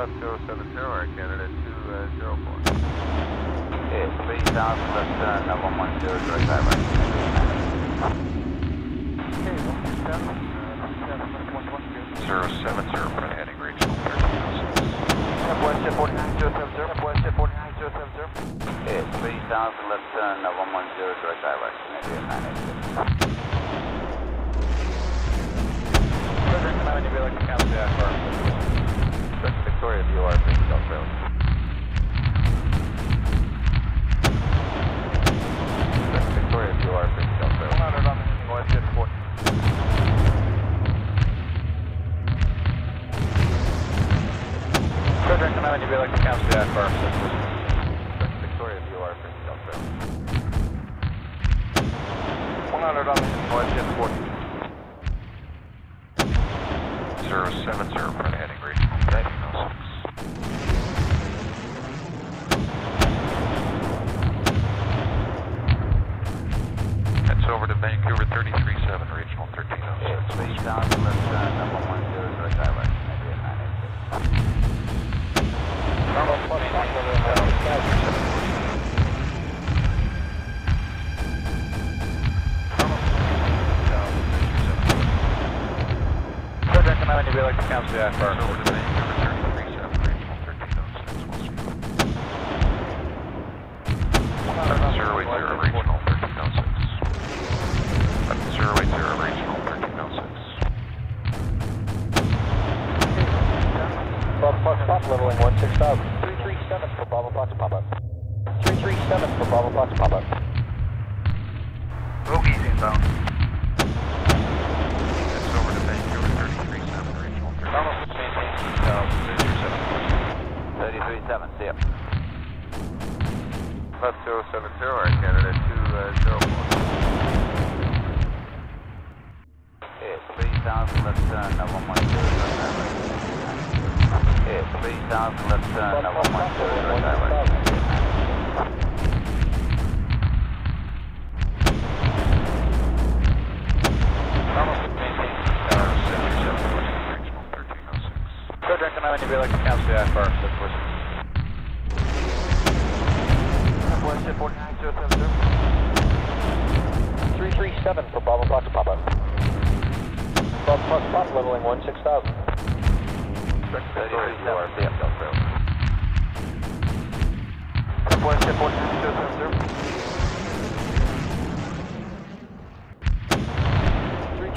Left 070, our candidate 204. Okay, 3000 left turn, uh, 110, direct highway. Okay, 127, uh, 070 for heading regional 1306. West 49070, West 49070. Okay, 3000 left turn, uh, 110, direct highway. Maybe 986. Pop leveling 16000. 337 for Bravo Fox Pop up. 337 for Bravo Fox Pop up. Bogies inbound. 270, see ya. Left 270, Air Canada 204. Uh, yeah, please down left turn, no 110. Yeah, please down left turn, no 110. Direct. Economic Vehicle Council, IFR, 646. West 49070. 337 for Bravo Fox up. Bravo Fox Pop leveling 16000. 337, see ya. West 49070.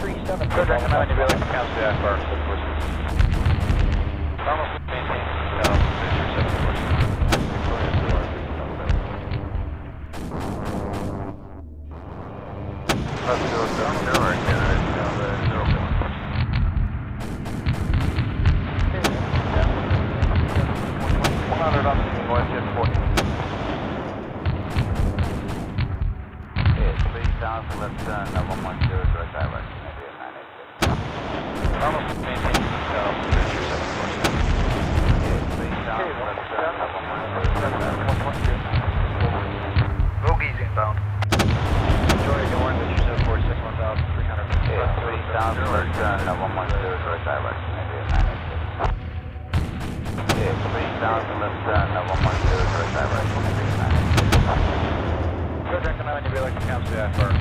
337 Frederick, can I have to count the car? Almost maintain. Left 070, our candidate 004. One hundred on the West Jet 40. Okay, 3000 left turn, uh, 110, direct highway. Maybe 986. Almost maintain. Okay, 3000 left turn, uh, 110, direct highway. Bogies inbound. That you said for 61,300. Okay, 3000 left turn, uh, 110, direct highway. Maybe 986. Okay, 3000 left turn, uh, 110, direct highway. Maybe 986. Frederick, can I have you like to car?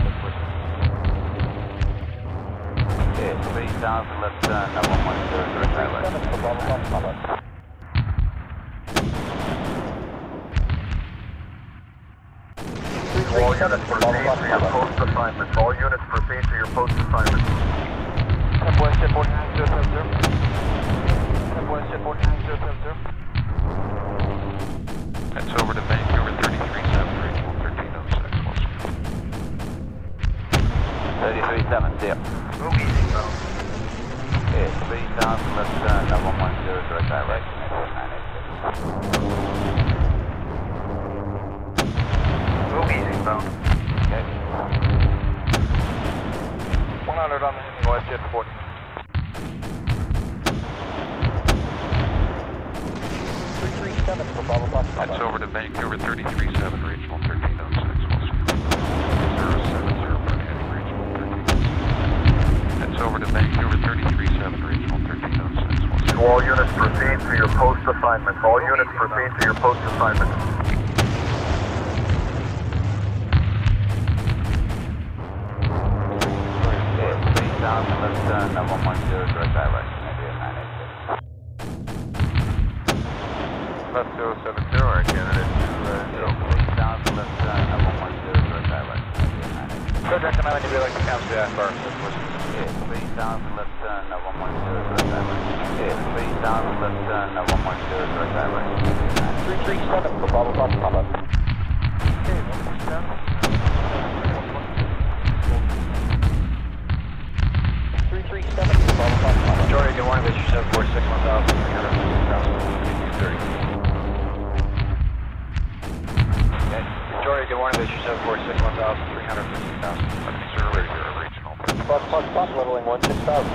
Okay, 3000 left turn, 110, direct highway. for Bravo Fox All units proceed to your post assignments. All units proceed to your post assignments. West Jet 49070. West Jet 49070. That's over to 337, see ya. Bogies inbound. Okay, 3000 left turn, uh, 110, direct highway. Maybe 986. Bogies inbound. Okay. 100 on the West Jet 40. 337 for Bravo Fox Pop That's up. over to Vancouver 337, regional 1306, West 070 for heading regional 1306. That's over to Vancouver 337, regional 1306, West To all units proceed to your post post assignment. Okay, 3000 left turn, uh, 110 direct direction, at 986. Left 070, our candidate Okay, 3000 left turn, uh, 110 direct direction, at 986. Contact command, you like to cancel that first. Okay, 3000 left turn, uh, 110 direct direction. Okay, 3000 left turn, uh, 110 direct direction, maybe at 986. 337 for Bravo Fox Papa. Three three seven for Bravo Fox Papa. Majority, good morning, Victor 746, 1,000, 350,000. Okay, Majority, good morning, Victor 746, 1,000, 350,000. Survey here, regional. Fox Fox Papa leveling one six thousand.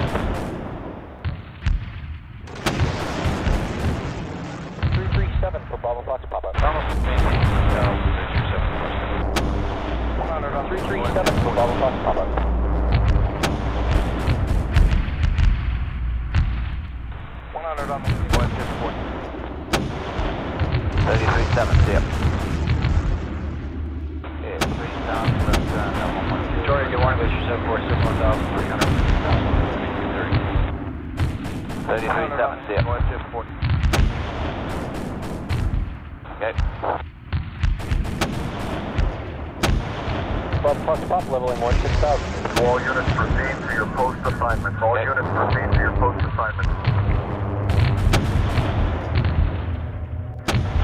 Three three seven for Bravo Fox Papa. 1,000, Victor 746. 100 on Three three seven for Bravo Fox Papa. 100 on the 154. 337, see ya. Okay, 3000 left turn, 110 Majority, good morning, 746, 1,000, 350,000. 337, see ya. 154. Okay. Bravo Fox Papa leveling one six thousand. All units proceed to your post assignments. All Okay. units proceed to your post assignments.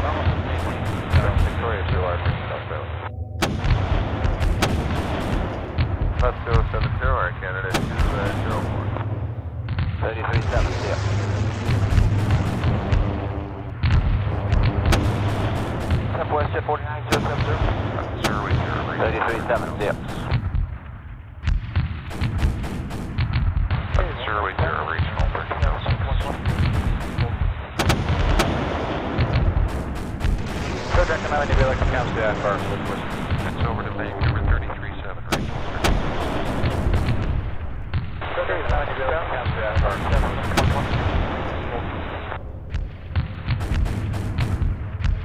Almost maintain 1,000, Victoria 2, our South 070, our candidate 204. 337, see ya. 49, 270. Survey here, regional. 337,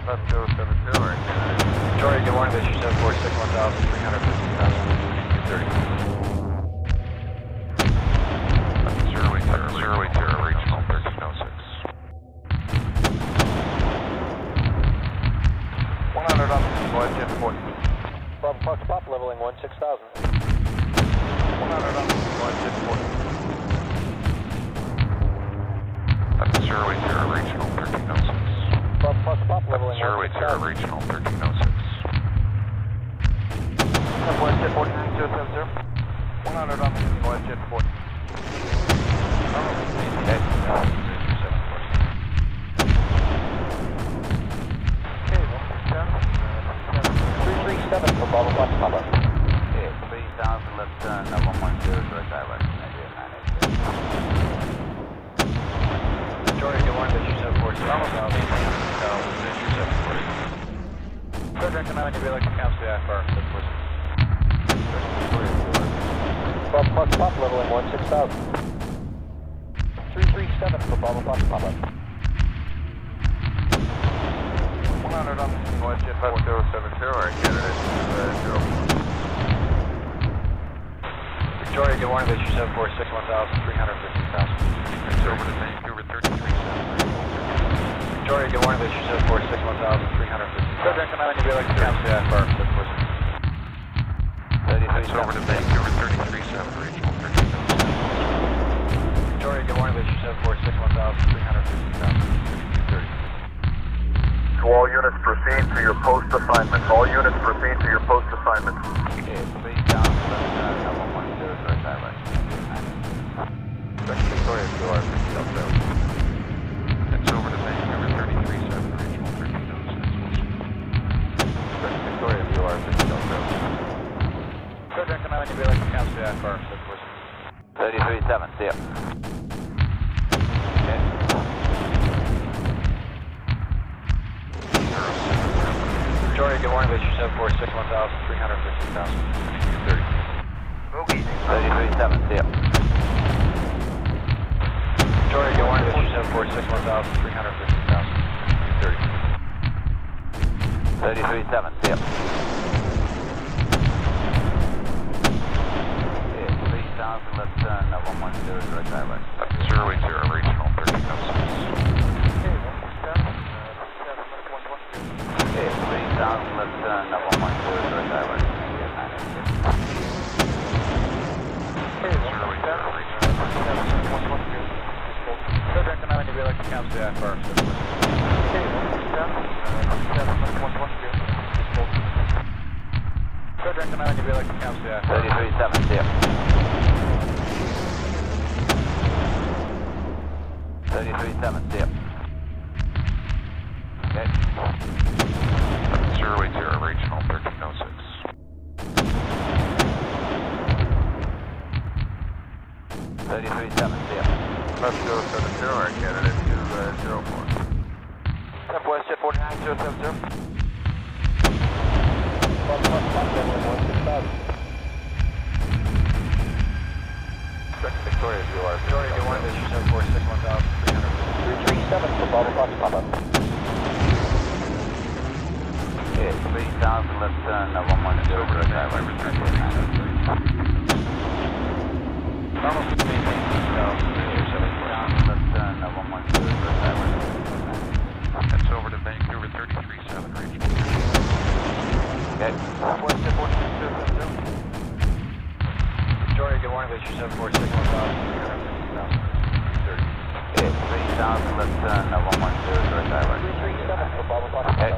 Left 070, our candidate. Majority, good morning, Victor 746, 1,000, 350,000. Survey here, survey here, regional, 1306. 100 on the 154. Bravo Fox Papa leveling one six thousand. 100 on the 154. Survey here, regional, 1306. Bravo Fox Papa leveling one Survey six regional, 1306. West 49, 270. 100 on the 154. Okay. Three three seven for Bravo Fox Papa. Okay, 3000 left turn, uh, 110 direct direction, maybe at 986. Majority, good morning, Victor 746. Almost out, 1,000, Victor 746. Contact command, you like to cancel that first. Bravo Fox Papa leveling one six thousand. Three three seven for Bravo Fox Papa. 100 on the 154. Left 070, our candidate 204. Victoria, good morning, Victor 746, 1,000, 350,000. It's over to Vancouver, 337, regional, 1306. Victoria, Victor 746, 1,000, 350,000. Contact command, you like to cancel that first. It's over to Vancouver, 337, regional, 1306. Victoria, good morning, Victor 746, 1,000, 350,000. To all units proceed to your post assignments. All units proceed to your post assignments. Okay, 3000 left turn, uh, 110 direct direction, maybe at 986. Victoria, 2, our South It's over to Vancouver, 337, regional, 1306. Victoria, 2, our South Valley. Contact command, you like to cancel that first. 337, see ya. Okay. Victoria, good morning, Victor 746, 1,000, 350,000. 337, see ya. Victoria, good morning, Victor 746, 1,000, 350,000. 33-7, see ya. Yeah, 3000, left turn, uh, 110, direct highway. Zero eight zero, regional thirteen oh six. Yeah, 3000, left turn, uh, 110, direct highway. Zero eight zero, regional Go direct to 9 to be like to count CI first. Go direct to 9 to be like to count CI first. 33-7, see ya. 33-7, see ya. Okay. Zero eight zero, regional thirteen oh six. Thirty-three seven, ya. Left 070, our candidate 204. Southwest jet 49070. Pop, pop, pop, leveling 16000. Direct to Victoria, if you are. Victoria, get one, issue 746 1300. 337 for Bravo Fox Papa. Yeah, three thousand left turn, uh, one one zero, direct highway, return to Almost maintain seatbelt. Issue 746. Left turn, uh, one one zero, direct highway. That's over to Vancouver thirty-three seven, regional. Okay. Southwest jet 49070. Victoria, get one, issue 746 1300. Yeah, three thousand left turn, uh, one one zero, direct highway. 337 for Bravo Fox Okay.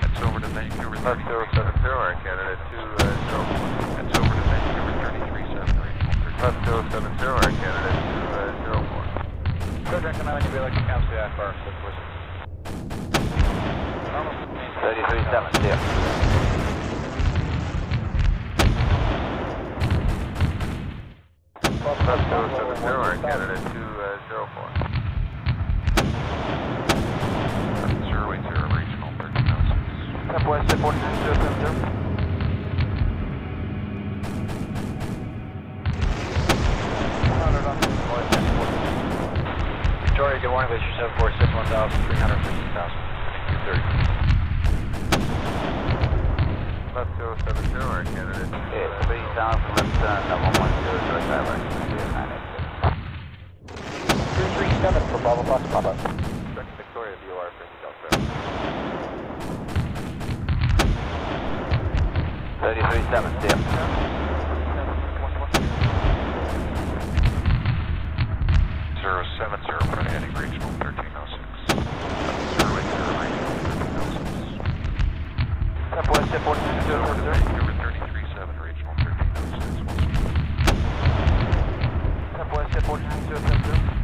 That's over to Vancouver Left thirty-three 070, our candidate 204. That's over to Vancouver thirty-three seven, regional thirteen. Left 070, our candidate 204. Go direct to 9 to be like to count CI first. Of course. Thirty-three seven, see ya. Pop, pop, Left pop, 070, leveling our 16000. candidate 204. Zero eight zero, regional thirteen oh six. Southwest jet 49070. Victoria, one of issue 746 1300 Left 070, our candidate Yeah, three thousand left turn, uh, one one zero, direct highway. 337 for Bravo Fox Papa. Direct to Victoria, VOR, Frisbee Delta. Thirty-three seven, see ya. Zero seven zero, for heading regional thirteen oh six. Zero eight zero, regional thirteen oh six. Southwest jet 49070. Vancouver thirty-three seven, regional thirteen oh six. Southwest jet 49070.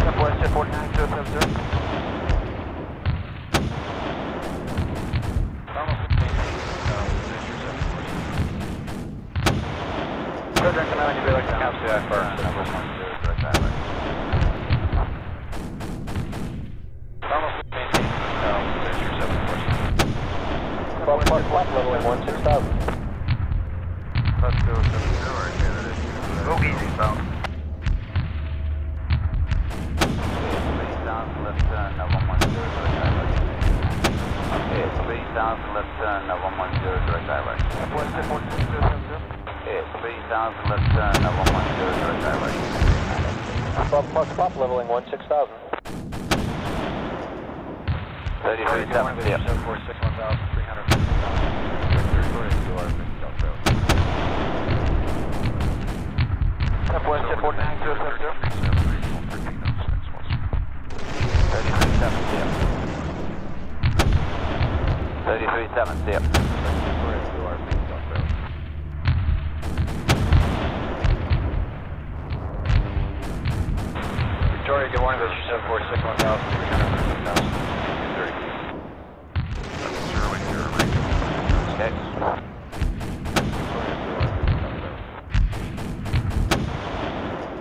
Southwest jet 49070. Almost maintain seatbelt. Issue 746. Go direct to 9 to be like to count CI first. Of course. Direct highway. Almost maintain seatbelt. Issue 746. Pop, pop, pop, leveling 16000. Left 070, our candidate 204. Go easy, south. Three thousand left turn, uh, one one zero, direct highway. Yeah, three thousand left turn, uh, one one zero, direct highway. Southwest jet 49070. Yeah, three thousand left turn, uh, direct. Pop, pop, pop, leveling 16000. Thirty-three seven, see ya. 746 1300. Victoria, VOR, Frisbee Delta. Southwest jet 49070. Thirty-three seven, see ya. Thirty-three seven, see ya. Victoria, VOR, Frisbee Delta. Victoria, get one of those 746 1300. Okay.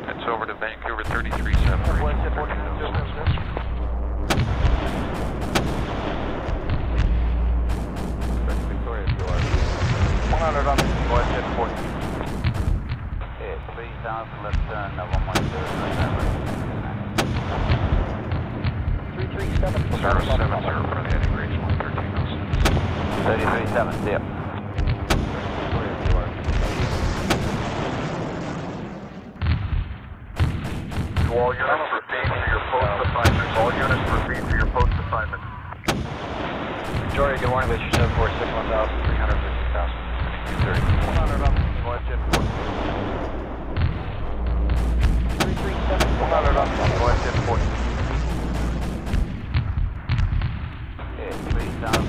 That's over to Vancouver thirty-three seven, Southwest jet regional 49070. Victoria, VOR. 100 on the West jet 4. Yeah, three south, left turn, uh, 110, right direct. 337 for Zero Bravo Fox seven Papa. zero front heading regional thirteen oh six. 337, see ya. To all units, proceed to your post assignments. All units, proceed to your post assignments. Victoria, good morning, this is 746 1000, 350,000. 100 up, West Jet 4. 337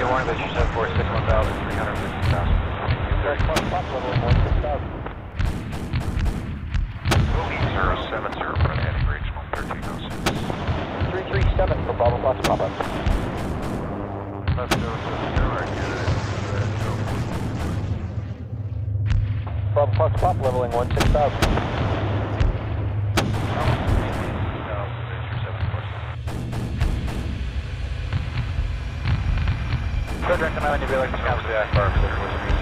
Victoria, good morning, this is 746 1000, 350,000. Bravo Fox Papa leveling 16000. Zero seven zero front heading regional thirteen oh six. 337 for Bravo Fox Papa. Left 270, our candidate the Bravo Fox Papa leveling 16000. And I, you'd be like to count the IFR,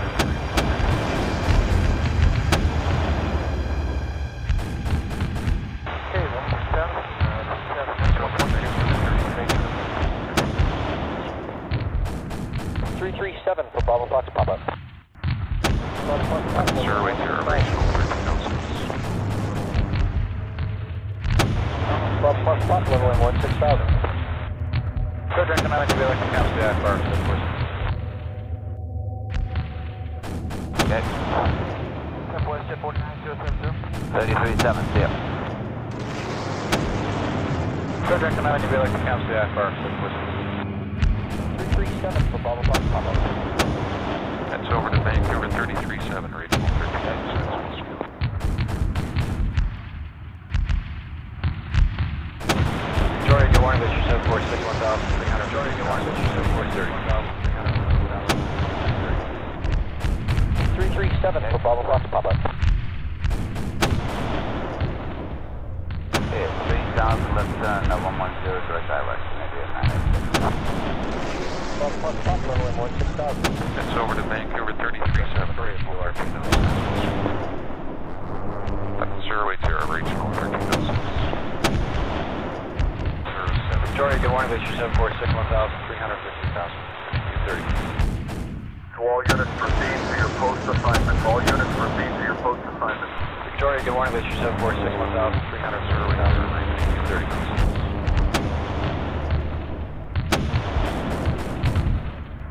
I, you'd be like to count the IFR, so please. 337 for Bravo Fox Papa. That's over to Vancouver thirty-three seven regional thirteen oh six. Wilson. Victoria, good morning, 746 1000, 300. Victoria, good morning, this 746 1000, 300. 337 for Bravo Fox Papa. Okay, 3000, left turn, uh, 110, direct direct. Maybe a 986. Bravo Fox Papa leveling 16000. That's over to Vancouver thirty-three seven regional thirteen oh six. Wilson. Zero eight zero regional thirteen oh six. Zero seven. Victoria, good morning, this is 746 1000, 350,000, 230. To all units, proceed to your post assignments. All units, proceed to your post assignments. Victoria, good morning, this is 746 1000, 300, 230.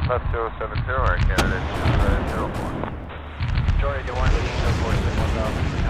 Left 270, our candidate uh, to the 04. Victoria, good morning, this is 746 1000,